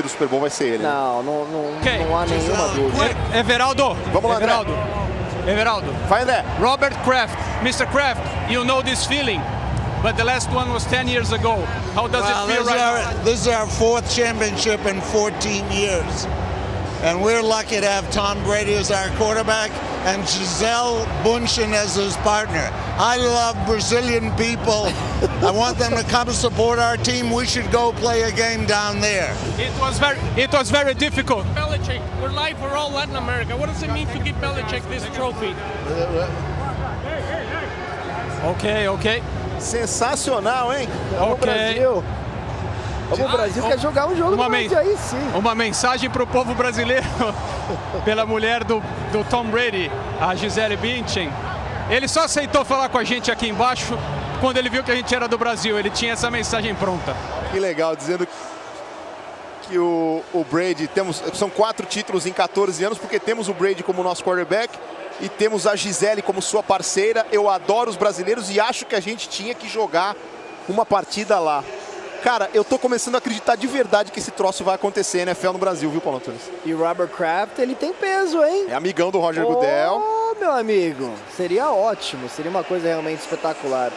do Super Bowl vai ser ele. né? Não, não, não, Ok. não há nenhuma dúvida. Everaldo. Vamos lá, André. Everaldo. Everaldo. Vai, André. Robert Kraft. Mr. Kraft, you know this feeling. But the last one was 10 years ago. How does Well, it feel this, is right our, now? this is our fourth championship in 14 years. And we're lucky to have Tom Brady as our quarterback and Giselle Bundchen as his partner. I love Brazilian people. I want them to come support our team. We should go play a game down there. It was very, it was very difficult. Belichick, we're live for all Latin America. What does it mean to give Belichick this trophy? Ok, ok. Sensacional, hein? Vamos Ok. Vamos Brasil, Ah, quer jogar um jogo uma men- aí sim. Uma mensagem para o povo brasileiro pela mulher do, do Tom Brady, a Gisele Bündchen. Ele só aceitou falar com a gente aqui embaixo quando ele viu que a gente era do Brasil. Ele tinha essa mensagem pronta. Que legal, dizendo que o, o Brady, temos, são quatro títulos em 14 anos, porque temos o Brady como nosso quarterback e temos a Gisele como sua parceira. Eu adoro os brasileiros e acho que a gente tinha que jogar uma partida lá. Cara, eu tô começando a acreditar de verdade que esse troço vai acontecer, NFL no Brasil, viu, Paulo Antunes? E o Robert Kraft, ele tem peso, hein? É amigão do Roger Goodell. Ô, meu amigo, seria ótimo, seria uma coisa realmente espetacular.